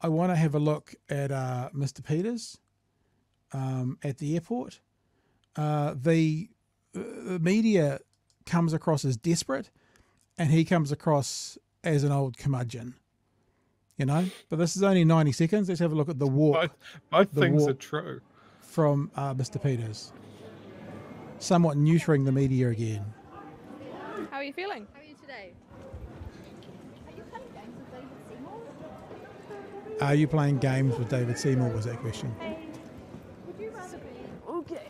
I want to have a look at uh, Mr. Peters um, at the airport. Uh, the, uh, the media comes across as desperate, and he comes across as an old curmudgeon. You know, but this is only ninety seconds. Let's have a look at the walk. Both, both The things walk. are true. from uh, Mr. Peters. Somewhat neutering the media again. How are you feeling? How are you today? Are you playing games with David Seymour? Are you playing games with David Seymour? Was that question? Would you rather be okay?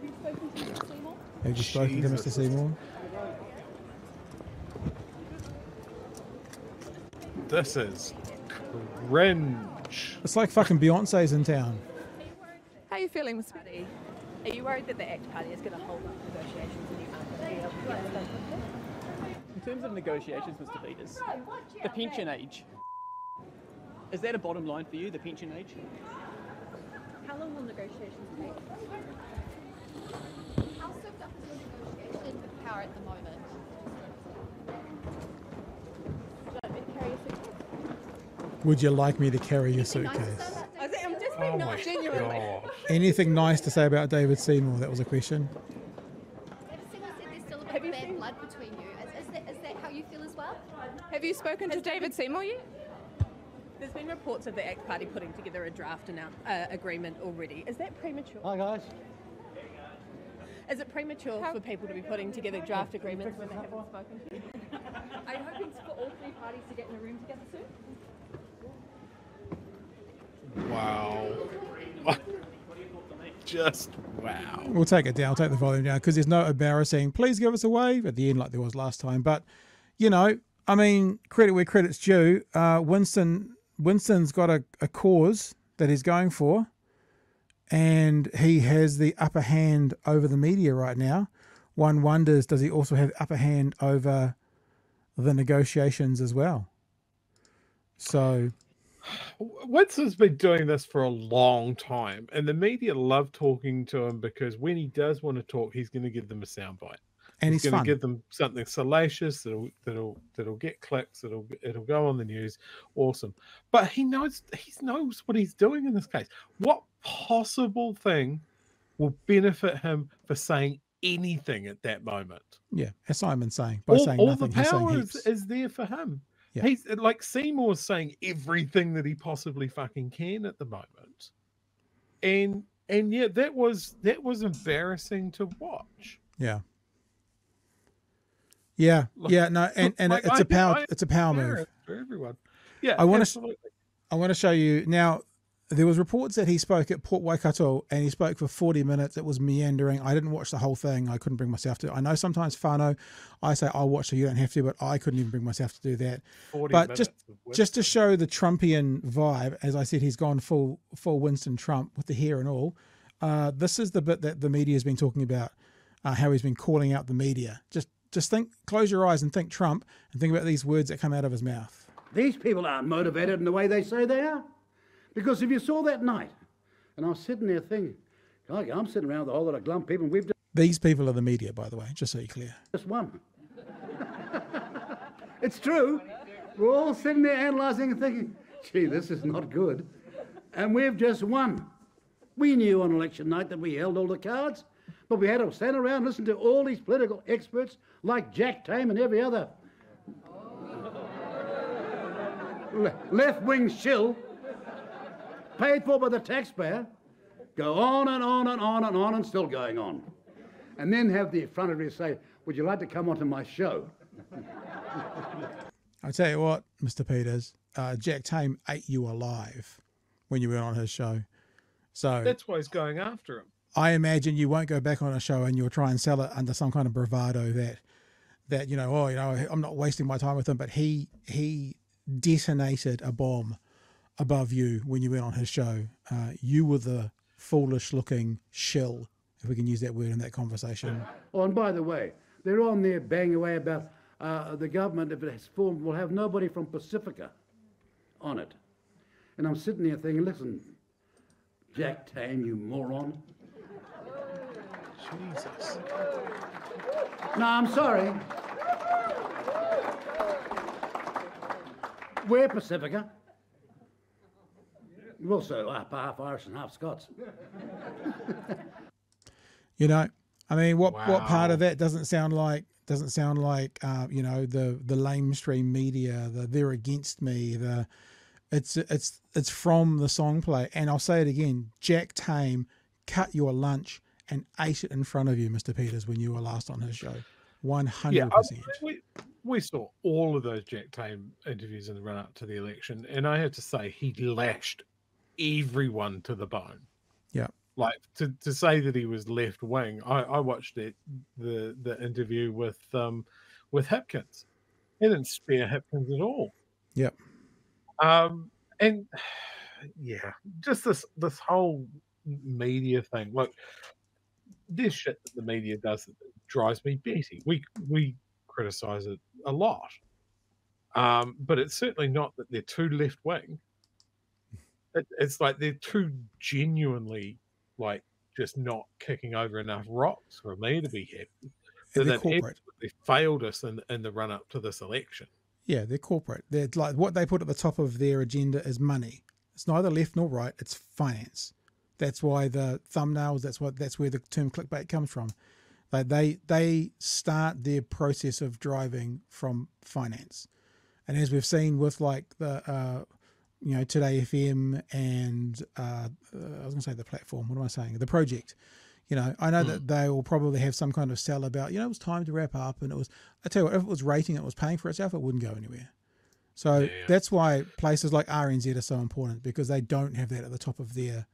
Have you spoken to David Seymour? Have you spoken to Mr. Seymour? This is cringe. It's like fucking Beyonce's in town. How are you feeling, Mr. Party. Are you worried that the ACT Party is going to hold up negotiations and you aren't going to be able to get In terms of negotiations, Mr. Peters, the pension age. Is that a bottom line for you, the pension age? How long will negotiations take? How soaked up is the negotiation power at the moment? Would you like me to carry a suitcase? Would you like me to carry your Nice suitcase? I David think I'm just being Oh nice, genuinely. Anything nice to say about David Seymour? That was a question. David Seymour said there's still a bit of bad blood between you. Is, is, that, is that how you feel as well? Have you spoken to David Seymour yet? There's been reports of the ACT Party putting together a draft annou- uh, agreement already. Is that premature? Hi guys. Is it premature How- for people to be putting together draft agreements when they haven't spoken to you? Are you hoping for all three parties to get in a room together soon? Wow. Just wow. We'll take it down. We'll take the volume down because there's no embarrassing. Please give us a wave at the end, like there was last time. But you know, I mean, credit where credit's due. Uh, Winston, Winston's got a, a cause that he's going for, and he has the upper hand over the media right now. One wonders, does he also have upper hand over the negotiations as well? So Winston's been doing this for a long time, and the media love talking to him because when he does want to talk, he's going to give them a soundbite. And he's he's, going to give them something salacious that'll that'll that'll get clicks. It'll it'll go on the news. Awesome, but he knows he knows what he's doing in this case. What possible thing will benefit him for saying anything at that moment? yeah, as Simon's saying, by all saying all nothing, the power is, is there for him. Yeah. He's like Seymour's saying everything that he possibly fucking can at the moment, and and yeah, that was that was embarrassing to watch. Yeah. Yeah, yeah, no, and, and like, it's I a power, I it's a power move. for everyone. Yeah, I wanna. I want to show you now. There was reports that he spoke at Port Waikato and he spoke for 40 minutes. It was meandering. I didn't watch the whole thing. I couldn't bring myself to. I know sometimes Fano, I say I'll watch it. you don't have to, but I couldn't even bring myself to do that. 40 But just just to show the Trumpian vibe, as I said, he's gone full full Winston Trump with the hair and all. Uh, this is the bit that the media has been talking about, uh, how he's been calling out the media. Just just think, close your eyes and think Trump, and think about these words that come out of his mouth. These people aren't motivated in the way they say they are. Because if you saw that night, and I was sitting there thinking, God, I'm sitting around with a whole lot of glum people, and we've just. These people are the media, by the way, just so you're clear. just won. it's true. We're all sitting there analysing and thinking, gee, this is not good. And we've just won. We knew on election night that we held all the cards, but we had to stand around and listen to all these political experts like Jack Tame and every other left wing shill paid for by the taxpayer go on and on and on and on and still going on. And then have the effrontery to say, Would you like to come onto my show? I tell you what, Mr. Peters, uh, Jack Tame ate you alive when you went on his show. So That's why he's going after him. I imagine you won't go back on a show and you'll try and sell it under some kind of bravado that that you know, oh, you know, I'm not wasting my time with him. But he he detonated a bomb above you when you went on his show. Uh, you were the foolish looking shill, if we can use that word in that conversation. Oh, and by the way, they're on there banging away about uh, the government, if it has formed, will have nobody from Pasifika on it. And I'm sitting there thinking, listen, Jack Tame, you moron. Jesus. No, I'm sorry. We're Pasifika. You're also half, half Irish and half Scots. You know, I mean, what what part of that doesn't sound like doesn't sound like uh, you know the the lamestream media, the they're against me, the it's it's it's from the song play, and I'll say it again: Jack Tame cut your lunch and ate it in front of you, Mr. Peters, when you were last on his show. One Yeah, hundred I- we, we saw all of those Jack Tame interviews in the run up to the election, and I have to say he lashed everyone to the bone. Yeah. Like to, to say that he was left wing, I, I watched it the the interview with um with Hipkins. He didn't spare Hipkins at all. Yep. Um and yeah, just this this whole media thing. Look, this shit that the media does that drives me batty. We we criticize it a lot, um, but it's certainly not that they're too left wing. It, it's like they're too genuinely like just not kicking over enough rocks for me to be happy. So they've corporate. failed us in, in the run up to this election. Yeah, they're corporate. They're like what they put at the top of their agenda is money. It's neither left nor right. It's finance. That's why the thumbnails. That's what. That's where the term clickbait comes from. Like they they start their process of driving from finance, and as we've seen with like the uh, you know Today FM and uh, uh, I was going to say the platform. What am I saying? The project. You know, I know that they will probably have some kind of sell about. You know, it was time to wrap up, and it was. I tell you what, if it was rating, it was paying for itself, it wouldn't go anywhere. So Yeah. that's why places like RNZ are so important because they don't have that at the top of their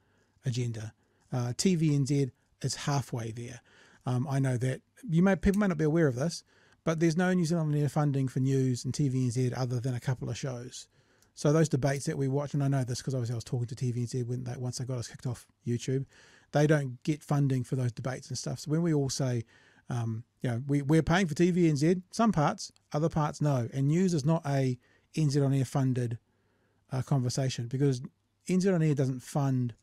agenda. Uh, TVNZ is halfway there. Um, I know that you may people may not be aware of this, but there's no New Zealand Air funding for news and TVNZ other than a couple of shows. So those debates that we watch, and I know this because obviously I was talking to TVNZ when they once they got us kicked off YouTube, they don't get funding for those debates and stuff. So when we all say, um, you know, we, we're paying for TVNZ, some parts, other parts no, and news is not a NZ on air funded uh, conversation because NZ on air doesn't fund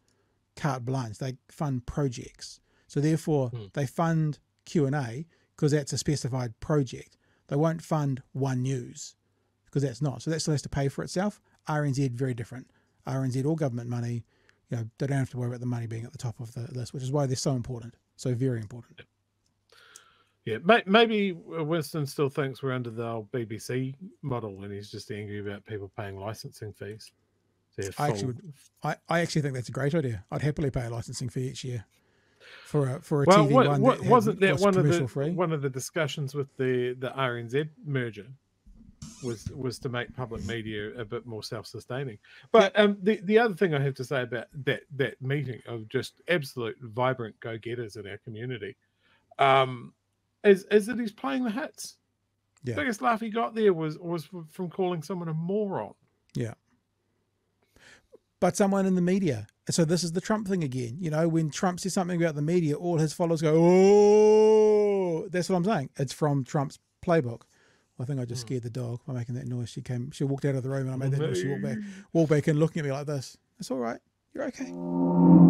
carte blanche; they fund projects. So therefore, hmm. they fund Q and A because that's a specified project. They won't fund One News because that's not. So that still has to pay for itself. RNZ very different. RNZ all government money. You know they don't have to worry about the money being at the top of the list, which is why they're so important. So very important. Yeah, maybe Winston still thinks we're under the old BBC model, and he's just angry about people paying licensing fees. I actually would. I, I actually think that's a great idea. I'd happily pay a licensing fee each year for a for a well, TV what, one. what, that wasn't that was one of the free? one of the discussions with the the RNZ merger? Was was to make public media a bit more self sustaining. But um, the the other thing I have to say about that that meeting of just absolute vibrant go getters in our community, um, is is that he's playing the hits. Yeah. Biggest laugh he got there was was from calling someone a moron. Yeah. But someone in the media. So this is the Trump thing again. You know, when Trump says something about the media, all his followers go, "Oh!" That's what I'm saying. It's from Trump's playbook. I think I just hmm. scared the dog by making that noise. She came. She walked out of the room, and I made that noise. She walked back, walked back in, looking at me like this. It's all right. You're okay.